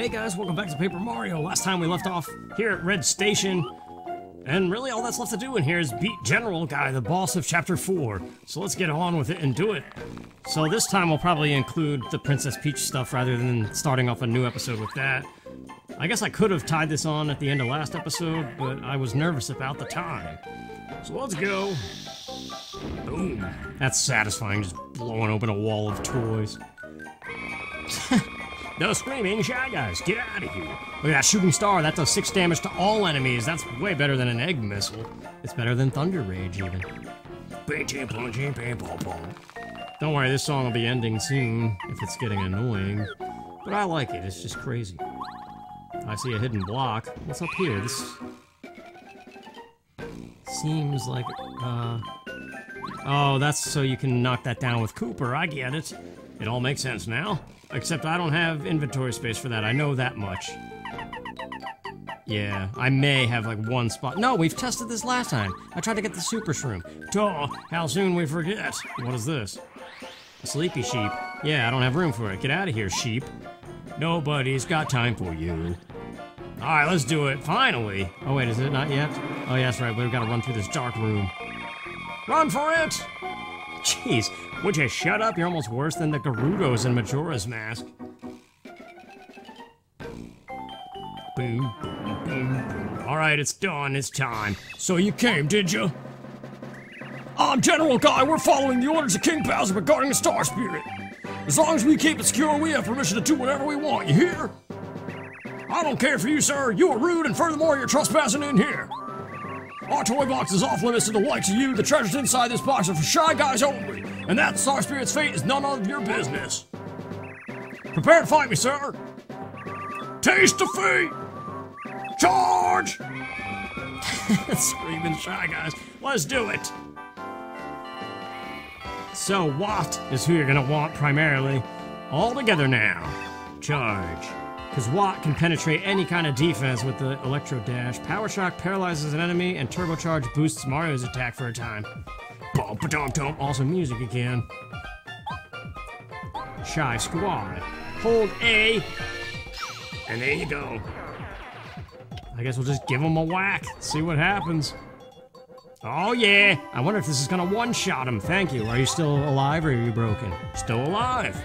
Hey guys, welcome back to Paper Mario. Last time we left off here at Red Station. And really all that's left to do in here is beat General Guy, the boss of Chapter 4. So let's get on with it and do it. So this time we'll probably include the Princess Peach stuff rather than starting off a new episode with that. I guess I could have tied this on at the end of last episode, but I was nervous about the time. So let's go. Boom. That's satisfying, just blowing open a wall of toys. No screaming, Shy Guys, get out of here. Look at that shooting star, that does 6 damage to all enemies. That's way better than an egg missile. It's better than Thunder Rage, even. Don't worry, this song will be ending soon, if it's getting annoying. But I like it, it's just crazy. I see a hidden block. What's up here? This... Seems like, uh... Oh, that's so you can knock that down with Kooper, I get it. It all makes sense now. Except I don't have inventory space for that, I know that much. Yeah, I may have like one spot. No, we've tested this last time. I tried to get the super shroom. Duh, how soon we forget. What is this? A sleepy sheep. Yeah, I don't have room for it. Get out of here, sheep. Nobody's got time for you. Alright, let's do it. Finally. Oh wait, is it not yet? Oh yeah, that's right. We've got to run through this dark room. Run for it! Jeez, would you shut up? You're almost worse than the Gerudos in Majora's Mask. Boom, boom, boom. Alright, it's done. It's time. So you came, did you? I'm General Guy. We're following the orders of King Bowser regarding the Star Spirit. As long as we keep it secure, we have permission to do whatever we want. You hear? I don't care for you, sir. You are rude, and furthermore, you're trespassing in here. Our toy box is off limits to the likes of you. The treasures inside this box are for shy guys only, and that Star Spirit's fate is none of your business. Prepare to fight me, sir. Taste defeat! Charge! Screaming shy guys. Let's do it. So Watt is who you're gonna want primarily. All together now. Charge. Because Watt can penetrate any kind of defense with the Electro Dash. Power Shock paralyzes an enemy, and Turbocharge boosts Mario's attack for a time. Bum ba dum dum. Also music again. Shy Squad. Hold A. And there you go. I guess we'll just give him a whack. See what happens. Oh yeah! I wonder if this is gonna one-shot him. Thank you. Are you still alive or are you broken? Still alive.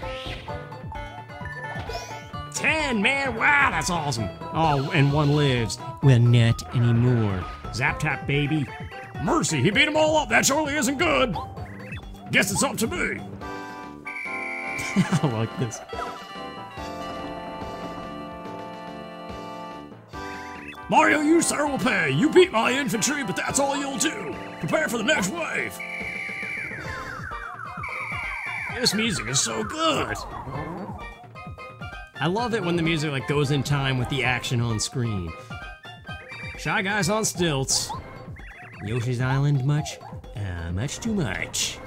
Ten, man! Wow, that's awesome. Oh, and one lives. Well, not anymore. Zap tap, baby. Mercy, he beat them all up. That surely isn't good. Guess it's up to me. I like this. Mario, you sir will pay. You beat my infantry, but that's all you'll do. Prepare for the next wave. This music is so good. I love it when the music like goes in time with the action on screen. Shy Guys on stilts. Yoshi's Island much? Uh, much too much.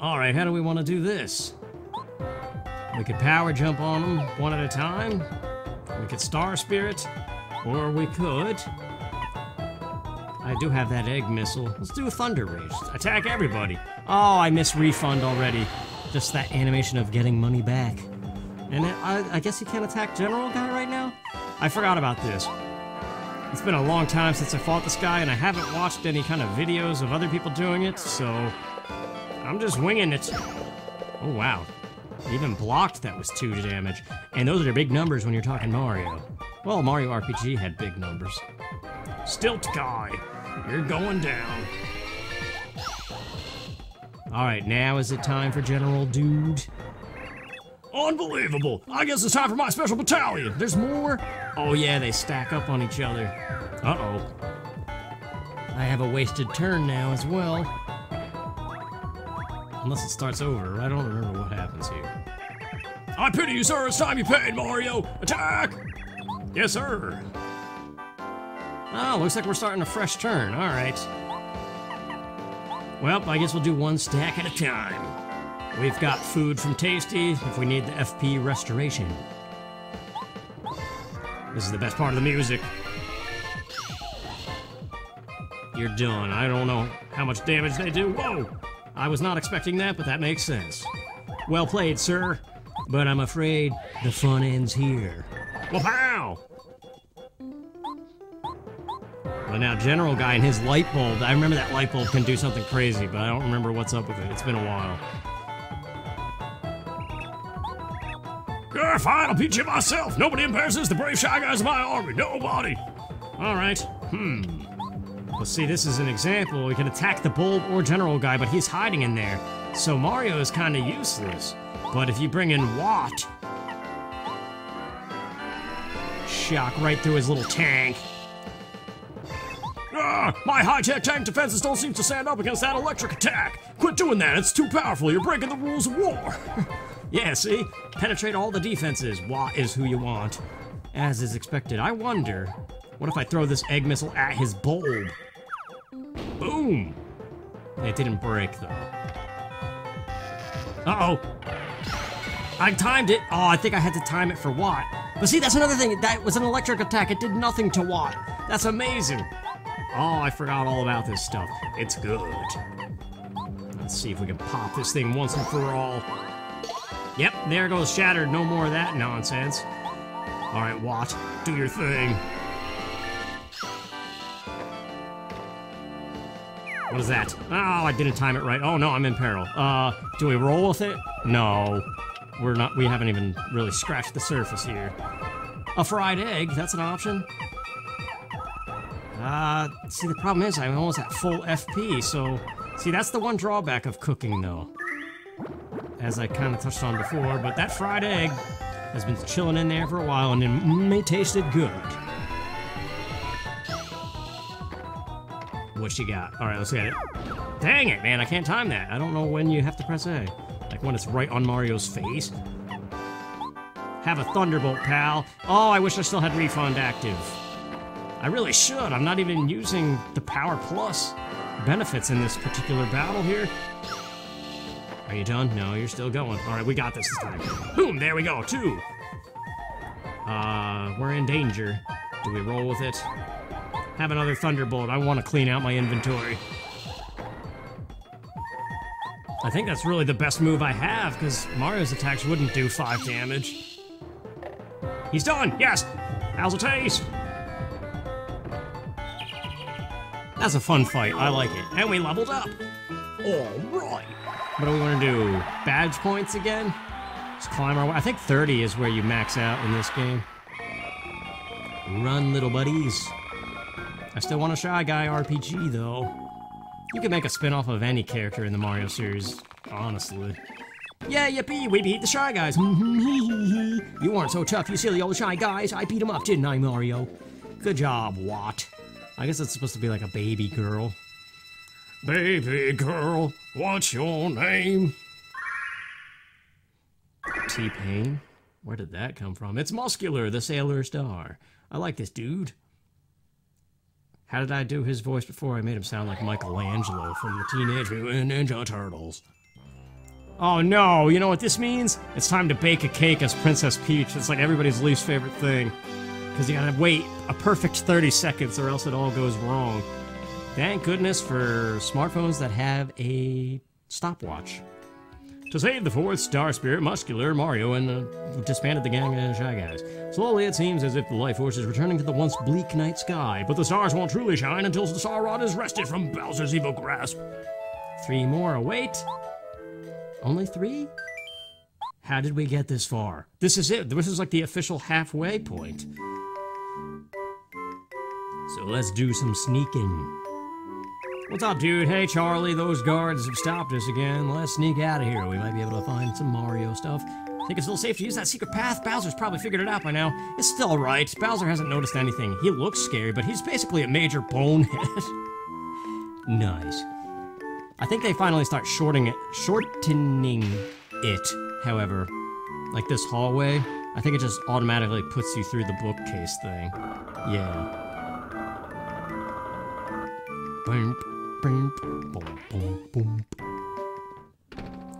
Alright, how do we want to do this? We could power jump on them one at a time. We could Star Spirit. Or we could... I do have that egg missile. Let's do a Thunder Rage. Attack everybody. Oh, I missed refund already. Just that animation of getting money back. And I, I guess you can't attack General Guy right now? I forgot about this. It's been a long time since I fought this guy, and I haven't watched any kind of videos of other people doing it, so... I'm just winging it. Oh, wow. Even blocked, that was 2 damage. And those are big numbers when you're talking Mario. Well, Mario RPG had big numbers. Stilt Guy, you're going down. Alright, now is it time for General Dude? Unbelievable! I guess it's time for my special battalion! There's more? Oh yeah, they stack up on each other. Uh-oh. I have a wasted turn now as well. Unless it starts over. I don't remember what happens here. I pity you, sir! It's time you paid, Mario! Attack! Yes, sir! Oh, looks like we're starting a fresh turn. Alright. Well, I guess we'll do one stack at a time. We've got food from Tayce T. if we need the FP restoration. This is the best part of the music. You're done. I don't know how much damage they do. Whoa! I was not expecting that, but that makes sense. Well played, sir. But I'm afraid the fun ends here. Wow! Well, now General Guy and his light bulb. I remember that light bulb can do something crazy, but I don't remember what's up with it. It's been a while. Yeah, fine, I'll beat you myself. Nobody embarrasses the brave shy guys of my army. Nobody. All right. Hmm. Well, see, this is an example. We can attack the bulb or general guy, but he's hiding in there. So Mario is kind of useless. But if you bring in Watt, shock right through his little tank. Ah, my high-tech tank defenses don't seem to stand up against that electric attack. Quit doing that. It's too powerful. You're breaking the rules of war. yeah, see? Penetrate all the defenses. Watt is who you want. As is expected. I wonder, what if I throw this egg missile at his bulb? Boom! It didn't break, though. Uh-oh. I timed it. Oh, I think I had to time it for Watt. But see, that's another thing. That was an electric attack. It did nothing to Watt. That's amazing. Oh, I forgot all about this stuff. It's good. Let's see if we can pop this thing once and for all. Yep, there goes Shattered. No more of that nonsense. All right, Watt, do your thing. What is that? Oh, I didn't time it right. Oh no, I'm in peril. Uh, do we roll with it? No. We're not, we haven't even really scratched the surface here. A fried egg, that's an option. Uh, see, the problem is I'm almost at full FP, so... See, that's the one drawback of cooking, though. As I kind of touched on before, but that fried egg has been chilling in there for a while, and it may tasted good. What you got? All right, let's get it. Dang it, man, I can't time that. I don't know when you have to press A. Like when it's right on Mario's face. Have a Thunderbolt, pal. Oh, I wish I still had Refund active. I really should. I'm not even using the Power Plus benefits in this particular battle here. Are you done? No, you're still going. All right, we got this this time. Boom, there we go, two. Uh, we're in danger. Do we roll with it? Have another Thunderbolt. I want to clean out my inventory. I think that's really the best move I have, because Mario's attacks wouldn't do 5 damage. He's done! Yes! How's it taste? That's a fun fight. I like it. And we leveled up! Alright! What do we want to do? Badge points again? Just climb our way. I think 30 is where you max out in this game. Run, little buddies. I still want a Shy Guy RPG, though. You could make a spin-off of any character in the Mario series, honestly. Yeah, yippee, we beat the Shy Guys. Mm-hmm, you weren't so tough, you silly old Shy Guys. I beat them up, didn't I, Mario? Good job, Watt. I guess it's supposed to be like a baby girl. Baby girl, what's your name? T-Pain? Where did that come from? It's Muskular, the Sailor Star. I like this dude. How did I do his voice before? I made him sound like Michelangelo from the Teenage Mutant Ninja Turtles. Oh no, you know what this means? It's time to bake a cake as Princess Peach. It's like everybody's least favorite thing. Because you gotta wait a perfect 30 seconds or else it all goes wrong. Thank goodness for smartphones that have a stopwatch. To save the fourth Star Spirit, Muskular, Mario, and uh, disbanded the gang of Shy Guys. Slowly, it seems as if the life force is returning to the once bleak night sky, but the stars won't truly shine until the Star Rod is wrested from Bowser's evil grasp. Three more await. Only three? How did we get this far? This is it. This is like the official halfway point. So let's do some sneaking. What's up, dude? Hey, Charlie, those guards have stopped us again. Let's sneak out of here. We might be able to find some Mario stuff. Think it's still safe to use that secret path? Bowser's probably figured it out by now. It's still alright. Bowser hasn't noticed anything. He looks scary, but he's basically a major bonehead. nice. I think they finally start shorting it, shortening it, however. Like this hallway, I think it just automatically puts you through the bookcase thing. Yeah. Boom. Boom, boom, boom, boom.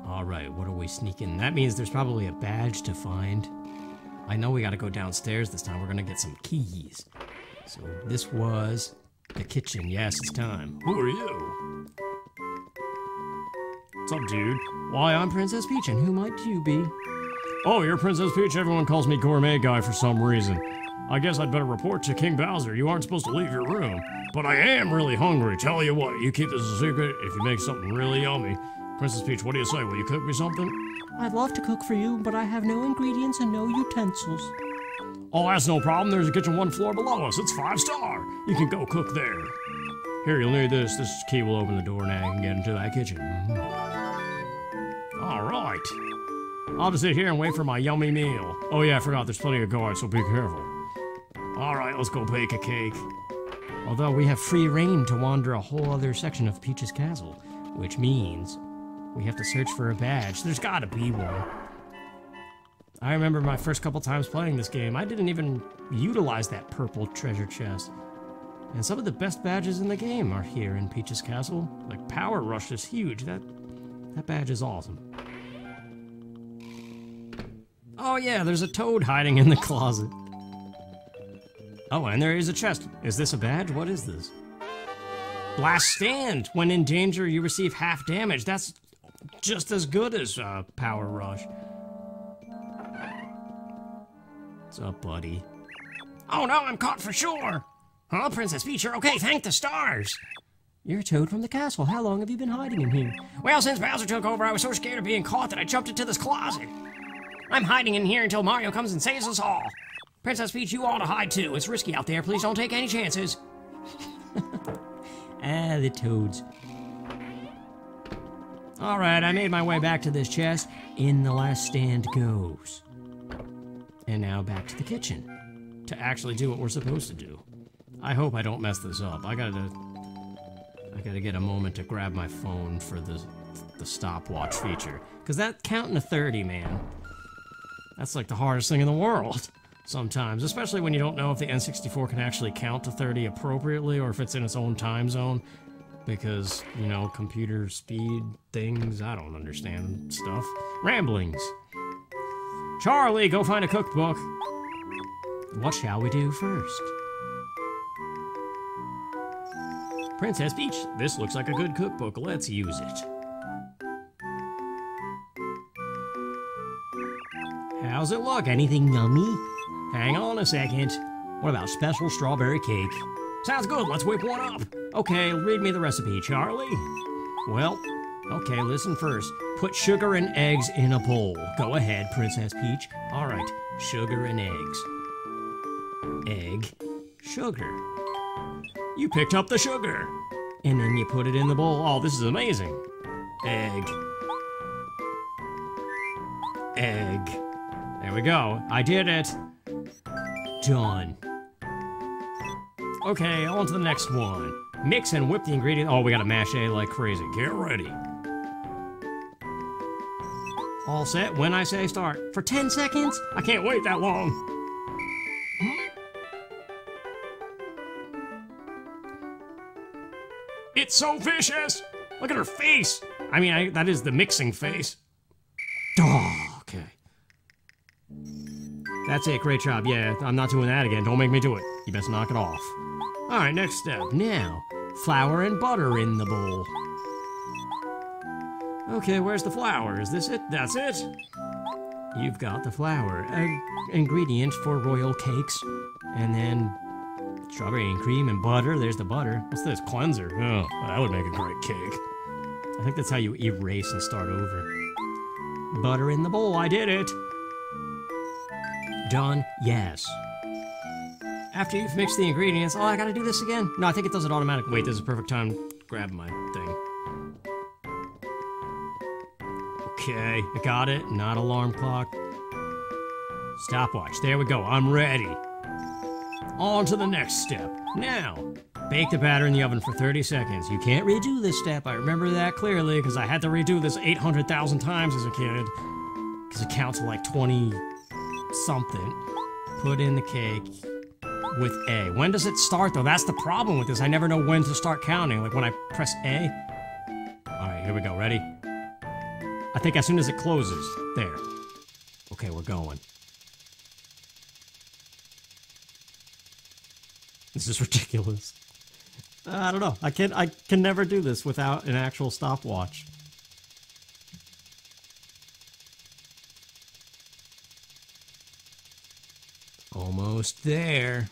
All right, what are we sneaking? That means there's probably a badge to find. I know we gotta go downstairs this time. We're gonna get some keys. So this was the kitchen. Yes, it's time. Who are you? What's up, dude? Why, I'm Princess Peach, and who might you be? Oh, you're Princess Peach. Everyone calls me Gourmet Guy for some reason. I guess I'd better report to King Bowser. You aren't supposed to leave your room. But I am really hungry. Tell you what, you keep this a secret if you make something really yummy. Princess Peach, what do you say? Will you cook me something? I'd love to cook for you, but I have no ingredients and no utensils. Oh, that's no problem. There's a kitchen one floor below us. It's five star. You can go cook there. Here, you'll need this. This key will open the door now. You can get into that kitchen. All right. I'll just sit here and wait for my yummy meal. Oh yeah, I forgot. There's plenty of guards, so be careful. Right, let's go bake a cake. Although we have free reign to wander a whole other section of Peach's castle, which means we have to search for a badge. There's gotta be one. I remember my first couple times playing this game, I didn't even utilize that purple treasure chest. And some of the best badges in the game are here in Peach's Castle. Like Power Rush is huge. That that badge is awesome. Oh yeah, there's a toad hiding in the closet. Oh, and there is a chest. Is this a badge? What is this? Last stand. When in danger, you receive half damage. That's just as good as uh, Power Rush. What's up, buddy? Oh no, I'm caught for sure! Huh, Princess Peach, you're okay, thank the stars! You're a toad from the castle. How long have you been hiding in here? Well, since Bowser took over, I was so scared of being caught that I jumped into this closet. I'm hiding in here until Mario comes and saves us all. Princess Peach, you ought to hide too. It's risky out there. Please don't take any chances. ah, the toads. Alright, I made my way back to this chest. In the last stand goes. And now back to the kitchen. To actually do what we're supposed to do. I hope I don't mess this up. I gotta... I gotta get a moment to grab my phone for the, the stopwatch feature. Because that counting to 30, man. That's like the hardest thing in the world. Sometimes, especially when you don't know if the N64 can actually count to 30 appropriately or if it's in its own time zone because, you know, computer speed things, I don't understand stuff. Ramblings. Charlie, go find a cookbook. What shall we do first? Princess Peach, this looks like a good cookbook. Let's use it. How's it look? Anything yummy? Hang on a second. What about special strawberry cake? Sounds good, let's whip one up. Okay, read me the recipe, Charlie. Well, okay, listen first. Put sugar and eggs in a bowl. Go ahead, Princess Peach. All right, sugar and eggs. Egg, sugar. You picked up the sugar. And then you put it in the bowl. Oh, this is amazing. Egg. Egg. There we go. I did it. Done. Okay, on to the next one. Mix and whip the ingredient. Oh, we gotta mash A like crazy. Get ready. All set when I say start. For 10 seconds? I can't wait that long. It's so vicious! Look at her face! I mean, I, that is the mixing face. That's it, great job. Yeah, I'm not doing that again. Don't make me do it. You best knock it off. Alright, next step. Now, flour and butter in the bowl. Okay, where's the flour? Is this it? That's it? You've got the flour. An ingredient for royal cakes. And then strawberry and cream and butter. There's the butter. What's this? Cleanser. Oh, that would make a great cake. I think that's how you erase and start over. Butter in the bowl. I did it. Done? Yes. After you've mixed the ingredients, oh, I gotta do this again? No, I think it does it automatically. Wait, this is a perfect time to grab my thing. Okay, I got it. Not alarm clock. Stopwatch. There we go. I'm ready. On to the next step. Now, bake the batter in the oven for 30 seconds. You can't redo this step. I remember that clearly because I had to redo this 800,000 times as a kid. Because it counts to like 20 something. Put in the cake with A. When does it start though? That's the problem with this. I never know when to start counting. Like when I press A. Alright, here we go. Ready? I think as soon as it closes. There. Okay, we're going. This is ridiculous. I don't know. I can I can never do this without an actual stopwatch. Almost there.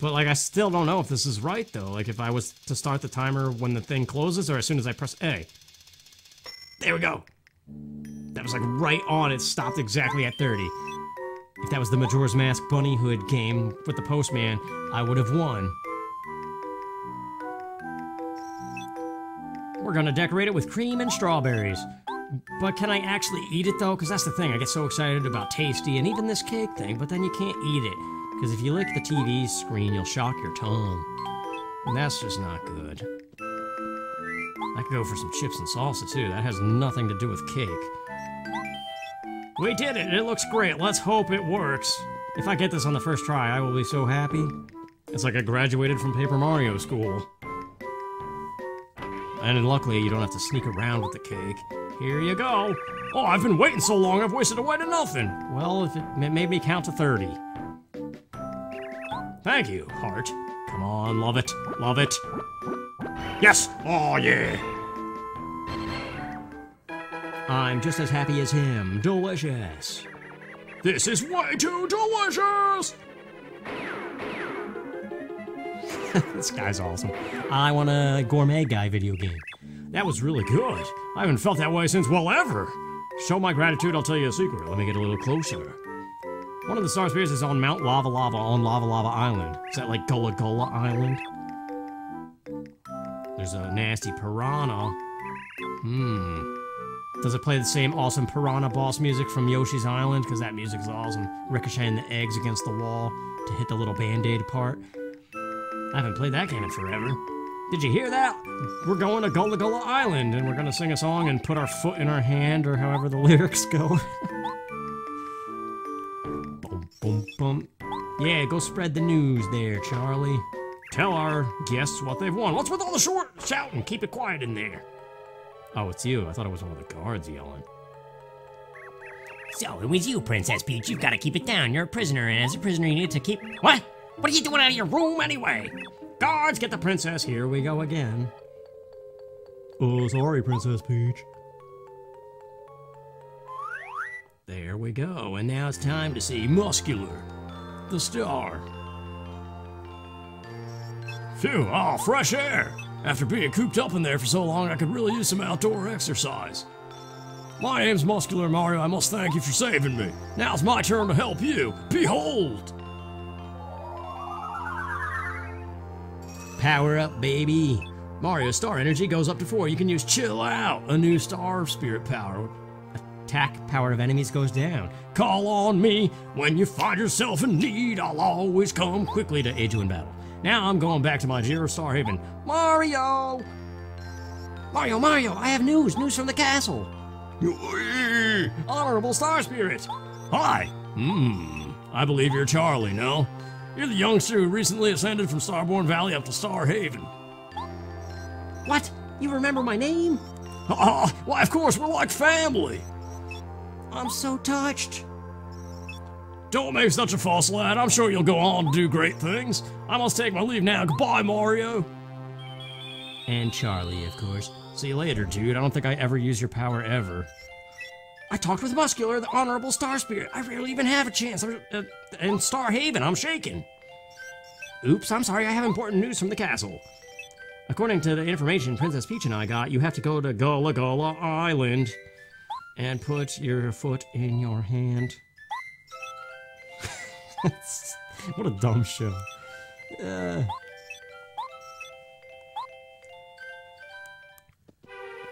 But like, I still don't know if this is right though. Like, if I was to start the timer when the thing closes or as soon as I press A. There we go. That was like right on. It stopped exactly at 30. If that was the Majora's Mask Bunny Hood game with the postman, I would have won. We're gonna decorate it with cream and strawberries. But can I actually eat it though? Because that's the thing. I get so excited about Tayce T. and even this cake thing, but then you can't eat it. Because if you lick the TV screen, you'll shock your tongue. And that's just not good. I could go for some chips and salsa too. That has nothing to do with cake. We did it! It looks great. Let's hope it works. If I get this on the first try, I will be so happy. It's like I graduated from Paper Mario school. And luckily, you don't have to sneak around with the cake. Here you go. Oh, I've been waiting so long, I've wasted away to nothing. Well, if it, made me count to 30. Thank you, heart. Come on, love it. Love it. Yes! Oh, yeah! I'm just as happy as him. Delicious. This is way too delicious! this guy's awesome. I want a gourmet guy video game. That was really good. I haven't felt that way since, well, ever. Show my gratitude, I'll tell you a secret. Let me get a little closer. One of the Star Spears is on Mount Lava Lava on Lava Lava Island. Is that like Gullah Gullah Island? There's a nasty piranha. Hmm. Does it play the same awesome piranha boss music from Yoshi's Island? Because that music's awesome. Ricocheting the eggs against the wall to hit the little band-aid part. I haven't played that game in forever. Did you hear that? We're going to Gullah Gullah Island and we're gonna sing a song and put our foot in our hand or however the lyrics go. boom, boom, boom. Yeah, go spread the news there, Charlie. Tell our guests what they've won. What's with all the short shouting? Keep it quiet in there. Oh, it's you. I thought it was one of the guards yelling. So, it was you, Princess Peach. You've got to keep it down. You're a prisoner, and as a prisoner, you need to keep. What? What are you doing out of your room anyway? Guards, get the princess. Here we go again. Oh, sorry, Princess Peach. There we go, and now it's time to see Muskular, the star. Phew, oh, fresh air! After being cooped up in there for so long, I could really use some outdoor exercise. My name's Muskular Mario. I must thank you for saving me. Now it's my turn to help you. Behold! Power up, baby. Mario Star Energy goes up to 4. You can use Chill Out, a new Star Spirit power. Attack power of enemies goes down. Call on me when you find yourself in need. I'll always come quickly to aid you in battle. Now I'm going back to my Zero Star Haven. Mario! Mario, Mario, I have news. News from the castle. Honorable Star Spirit. Hi. Hmm. I believe you're Charlie, no? You're the youngster who recently ascended from Starborn Valley up to Star Haven. What? You remember my name? Ah, why, of course, we're like family. I'm so touched. Don't make such a fuss, lad. I'm sure you'll go on to do great things. I must take my leave now. Goodbye, Mario. And Charlie, of course. See you later, dude. I don't think I ever use your power ever. I talked with Muskular, the Honorable Star Spirit. I rarely even have a chance. Uh, in Star Haven, I'm shaken. Oops, I'm sorry. I have important news from the castle. According to the information Princess Peach and I got, you have to go to Gullah Gullah Island and put your foot in your hand. what a dumb show. Uh.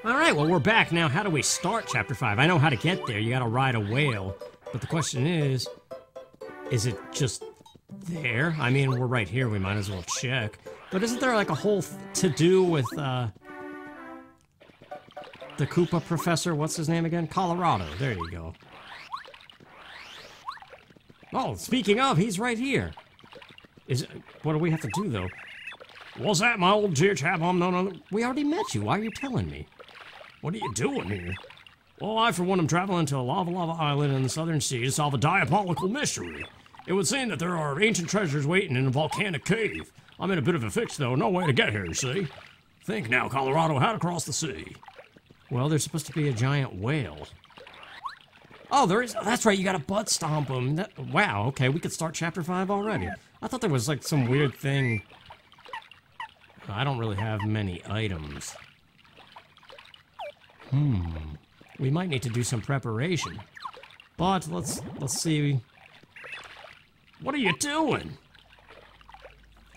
All right, well, we're back now. How do we start chapter 5? I know how to get there. You gotta ride a whale. But the question is is it just there? I mean, we're right here. We might as well check. But isn't there like a whole to do with uh, the Koopa professor? What's his name again? Kolorado. There you go. Oh, speaking of, he's right here. Is what do we have to do though? What's that, my old dear chap? I'm no, no. We already met you. Why are you telling me? What are you doing here? Well, I, for one, am traveling to a lava lava island in the southern sea to solve a diabolical mystery. It would seem that there are ancient treasures waiting in a volcanic cave. I'm in a bit of a fix, though. No way to get here, you see? Think now, Kolorado, how to cross the sea. Well, there's supposed to be a giant whale. Oh, there is. That's right. You got to butt stomp him. That, wow. Okay, we could start chapter five already. I thought there was like some weird thing. I don't really have many items. Hmm. We might need to do some preparation. But let's let's see. What are you doing?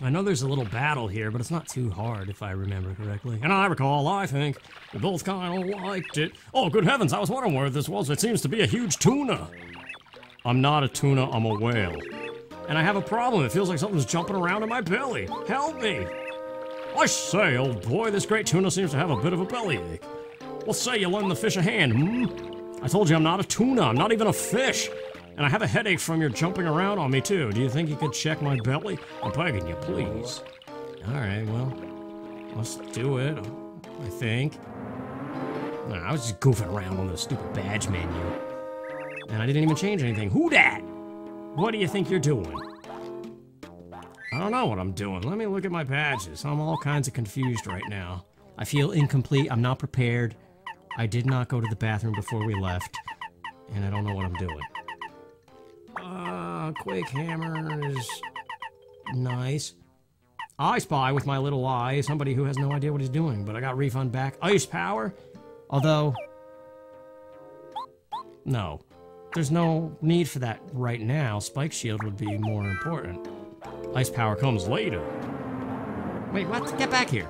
I know there's a little battle here, but it's not too hard if I remember correctly. And I recall, I think, we both kind of liked it. Oh, good heavens, I was wondering where this was. It seems to be a huge tuna. I'm not a tuna, I'm a whale. And I have a problem. It feels like something's jumping around in my belly. Help me! I say, old boy, this great tuna seems to have a bit of a bellyache. Well, say you lend the fish a hand, hmm? I told you I'm not a tuna, I'm not even a fish. And I have a headache from your jumping around on me, too. Do you think you could check my belly? I'm begging you, please. Alright, well, let's do it, I think. No, I was just goofing around on the stupid badge menu. And I didn't even change anything. Who dat? What do you think you're doing? I don't know what I'm doing. Let me look at my badges. I'm all kinds of confused right now. I feel incomplete. I'm not prepared. I did not go to the bathroom before we left. And I don't know what I'm doing. Uh, Quake Hammer is nice. I spy with my little eye somebody who has no idea what he's doing, but I got refund back. Ice Power? Although, no. There's no need for that right now. Spike Shield would be more important. Ice Power comes later. Wait, what? Get back here.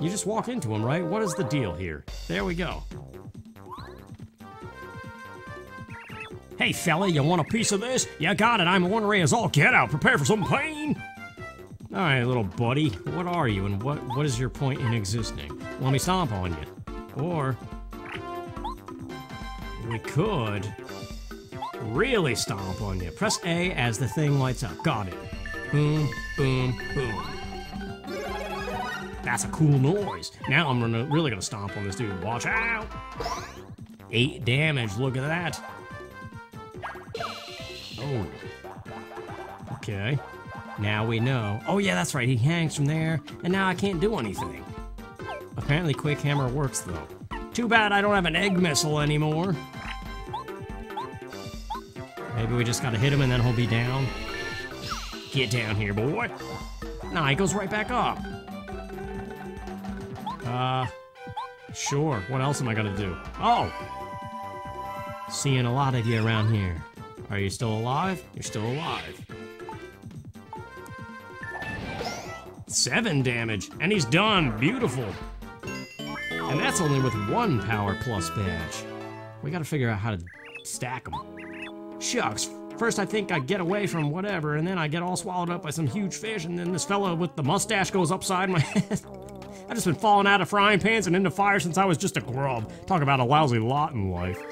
You just walk into him, right? What is the deal here? There we go. Hey, fella, you want a piece of this? You got it. I'm ornery as all get out. Prepare for some pain. All right, little buddy. What are you, and what what is your point in existing? Let me stomp on you. Or we could really stomp on you. Press A as the thing lights up. Got it. Boom, boom, boom. That's a cool noise. Now I'm gonna, really gonna stomp on this dude. Watch out! Eight damage. Look at that. Oh. Okay. Now we know. Oh yeah, that's right. He hangs from there, and now I can't do anything. Apparently Quick Hammer works though. Too bad I don't have an egg missile anymore. Maybe we just gotta hit him and then he'll be down. Get down here, boy. Nah, he goes right back up. Uh, sure. What else am I gonna do? Oh! Seeing a lot of you around here. Are you still alive? You're still alive. Seven damage, and he's done. Beautiful. And that's only with one Power Plus badge. We gotta figure out how to stack them. Shucks, first I think I get away from whatever, and then I get all swallowed up by some huge fish, and then this fella with the mustache goes upside my head. I've just been falling out of frying pans and into fire since I was just a grub. Talk about a lousy lot in life.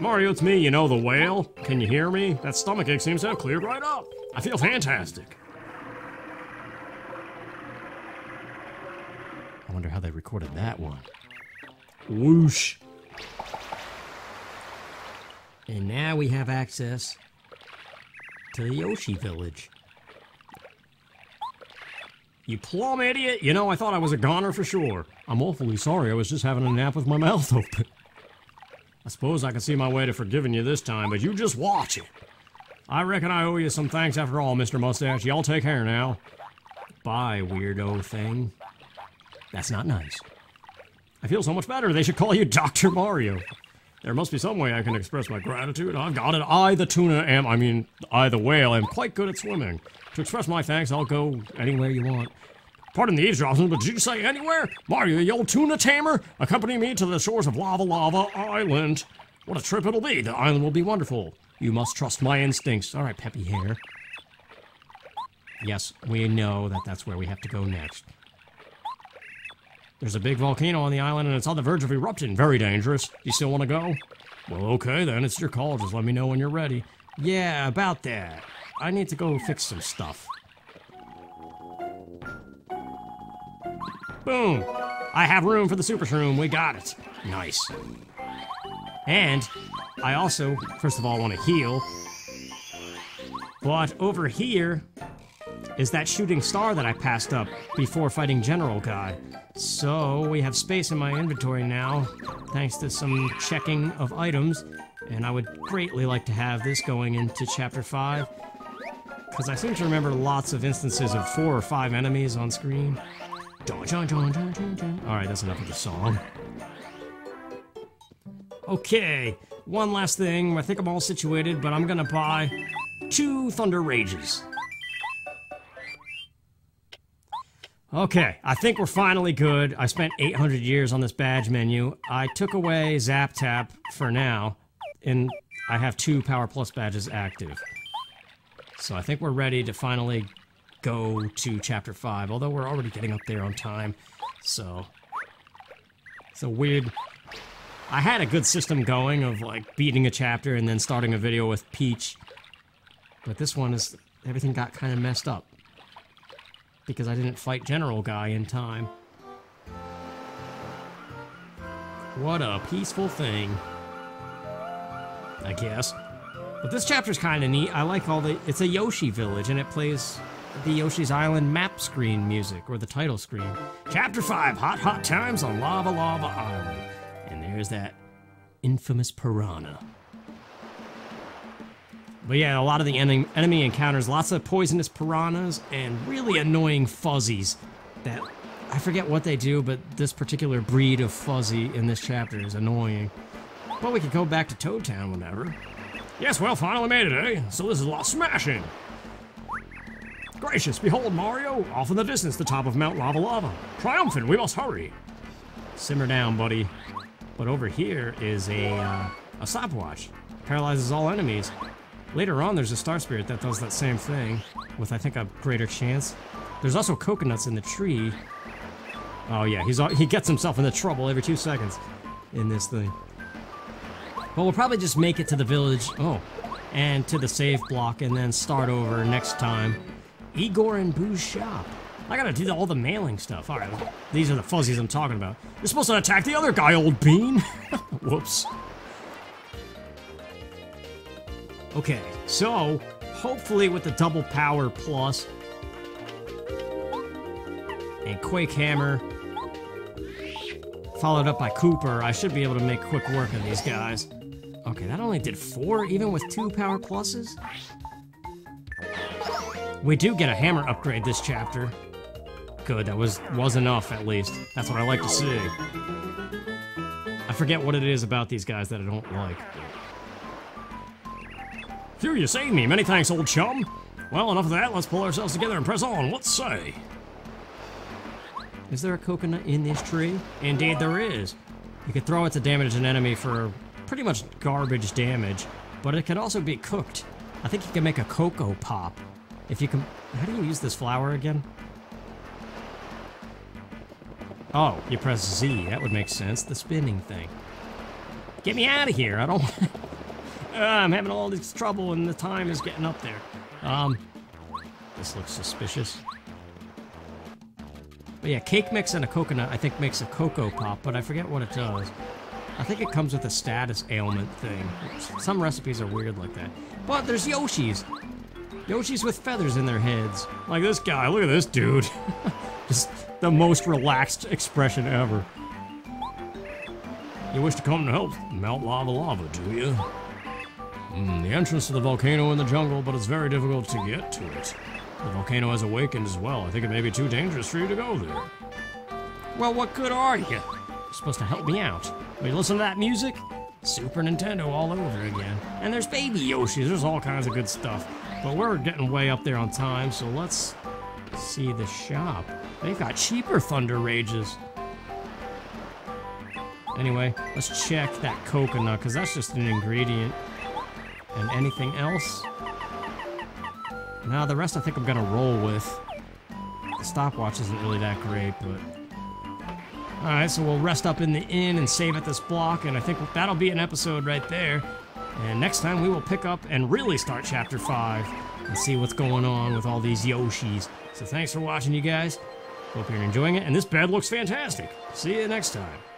Mario, it's me, you know, the whale. Can you hear me? That stomachache seems to have cleared right up. I feel fantastic. I wonder how they recorded that one. Whoosh. And now we have access to the Yoshi Village. You plum idiot! You know, I thought I was a goner for sure. I'm awfully sorry, I was just having a nap with my mouth open. I suppose I can see my way to forgiving you this time, but you just watch it. I reckon I owe you some thanks after all, Mr. Mustache. Y'all take care now. Bye, weirdo thing. That's not nice. I feel so much better. They should call you Dr. Mario. There must be some way I can express my gratitude. I've got it. I, the tuna, am, I mean, I, the whale, am quite good at swimming. To express my thanks, I'll go anywhere you want. Pardon the eavesdropping, but did you say anywhere? Mario, the old tuna tamer? Accompany me to the shores of Lava Lava Island. What a trip it'll be. The island will be wonderful. You must trust my instincts. All right, Peppy Hair. Yes, we know that that's where we have to go next. There's a big volcano on the island and it's on the verge of erupting. Very dangerous. You still want to go? Well, okay then. It's your call. Just let me know when you're ready. Yeah, about that. I need to go fix some stuff. Boom! I have room for the super shroom. We got it. Nice. And I also, first of all, want to heal. But over here is that shooting star that I passed up before fighting General Guy. So we have space in my inventory now, thanks to some checking of items. And I would greatly like to have this going into Chapter 5. Because I seem to remember lots of instances of four or five enemies on screen. Alright, that's enough of the song. Okay, one last thing. I think I'm all situated, but I'm gonna buy two Thunder Rages. Okay, I think we're finally good. I spent 800 years on this badge menu. I took away Zap Tap for now, and I have two Power Plus badges active. So I think we're ready to finally go to Chapter 5, although we're already getting up there on time, so... It's a weird... I had a good system going of, like, beating a chapter and then starting a video with Peach, but this one is... everything got kind of messed up because I didn't fight General Guy in time. What a peaceful thing. I guess. But this chapter's kind of neat. I like all the... It's a Yoshi village, and it plays the Yoshi's Island map screen music, or the title screen. Chapter 5, Hot Hot Times on Lava Lava Island. And there's that infamous piranha. But yeah, a lot of the enemy, enemy encounters, lots of poisonous piranhas and really annoying fuzzies that I forget what they do, but this particular breed of fuzzy in this chapter is annoying. But we could go back to Toad Town whenever. Yes, well, finally made it, eh? So this is a lot smashing. Gracious, behold Mario, off in the distance, the top of Mount Lava Lava. Triumphant, we must hurry. Simmer down, buddy. But over here is a, uh, a stopwatch. Paralyzes all enemies. Later on, there's a Star Spirit that does that same thing, with I think a greater chance. There's also coconuts in the tree. Oh yeah, he's he gets himself into trouble every two seconds in this thing. But we'll probably just make it to the village, oh, and to the save block, and then start over next time. Igor and Boo's shop. I gotta do all the mailing stuff. Alright, these are the fuzzies I'm talking about. You're supposed to attack the other guy, old bean! Whoops. Okay, so hopefully with the double power plus and Quake Hammer followed up by Kooper, I should be able to make quick work of these guys. Okay, that only did four, even with two power pluses? We do get a hammer upgrade this chapter. Good, that was was enough at least. That's what I like to see. I forget what it is about these guys that I don't like. Phew, you saved me. Many thanks, old chum. Well, enough of that. Let's pull ourselves together and press on. What say? Is there a coconut in this tree? Indeed there is. You could throw it to damage an enemy for pretty much garbage damage, but it could also be cooked. I think you can make a cocoa pop. If you can... How do you use this flower again? Oh, you press Z. That would make sense. The spinning thing. Get me out of here. I don't... Uh, I'm having all this trouble and the time is getting up there. Um, this looks suspicious. But yeah, cake mix and a coconut, I think, makes a cocoa pop, but I forget what it does. I think it comes with a status ailment thing. Some recipes are weird like that. But there's Yoshis. Yoshis with feathers in their heads. Like this guy, look at this dude. Just the most relaxed expression ever. You wish to come to help melt lava lava, do you? Mm, the entrance to the volcano in the jungle, but it's very difficult to get to it. The volcano has awakened as well. I think it may be too dangerous for you to go there. Well, what good are you? You're supposed to help me out. You listen to that music? Super Nintendo all over again. And there's Baby Yoshi. There's all kinds of good stuff. But we're getting way up there on time, so let's see the shop. They've got cheaper Thunder Rages. Anyway, let's check that coconut, because that's just an ingredient. And anything else? Now the rest I think I'm gonna roll with. The stopwatch isn't really that great, but... Alright, so we'll rest up in the inn and save at this block, and I think that'll be an episode right there. And next time we will pick up and really start Chapter 5 and see what's going on with all these Yoshis. So thanks for watching, you guys. Hope you're enjoying it, and this bed looks fantastic. See you next time.